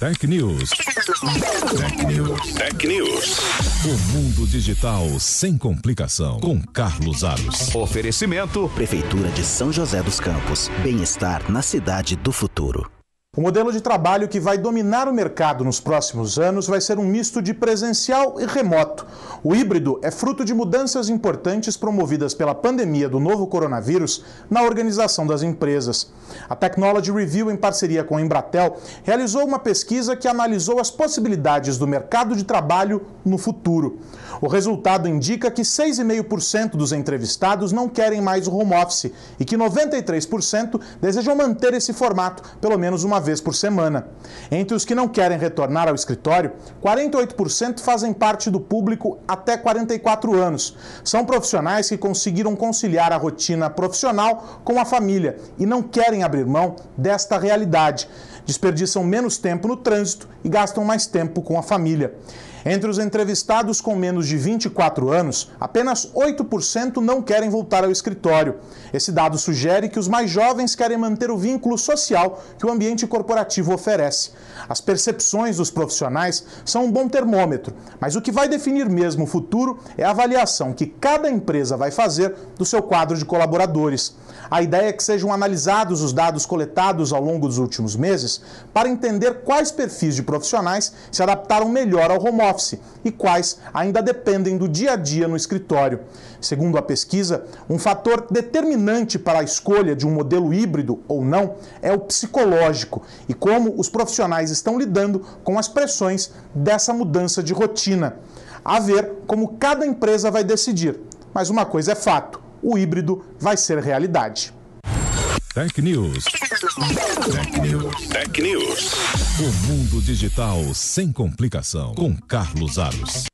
Tech News. Tech News. Tech News. O mundo digital sem complicação. Com Carlos Aros. Oferecimento. Prefeitura de São José dos Campos. Bem-estar na cidade do futuro. O modelo de trabalho que vai dominar o mercado nos próximos anos vai ser um misto de presencial e remoto. O híbrido é fruto de mudanças importantes promovidas pela pandemia do novo coronavírus na organização das empresas. A Technology Review, em parceria com a Embratel, realizou uma pesquisa que analisou as possibilidades do mercado de trabalho no futuro. O resultado indica que 6,5% dos entrevistados não querem mais o home office e que 93% desejam manter esse formato pelo menos uma vez por semana. Entre os que não querem retornar ao escritório, 48% fazem parte do público até 44 anos. São profissionais que conseguiram conciliar a rotina profissional com a família e não querem abrir mão desta realidade. Desperdiçam menos tempo no trânsito e gastam mais tempo com a família. Entre os entrevistados com menos de 24 anos, apenas 8% não querem voltar ao escritório. Esse dado sugere que os mais jovens querem manter o vínculo social que o ambiente corporativo oferece. As percepções dos profissionais são um bom termômetro, mas o que vai definir mesmo o futuro é a avaliação que cada empresa vai fazer do seu quadro de colaboradores. A ideia é que sejam analisados os dados coletados ao longo dos últimos meses para entender quais perfis de profissionais se adaptaram melhor ao home office e quais ainda dependem do dia a dia no escritório. Segundo a pesquisa, um fator determinante para a escolha de um modelo híbrido ou não é o psicológico e como os profissionais estão lidando com as pressões dessa mudança de rotina. A ver como cada empresa vai decidir. Mas uma coisa é fato: o híbrido vai ser realidade. Tech News. Tech News. Tech News. O mundo digital sem complicação. Com Carlos Aros.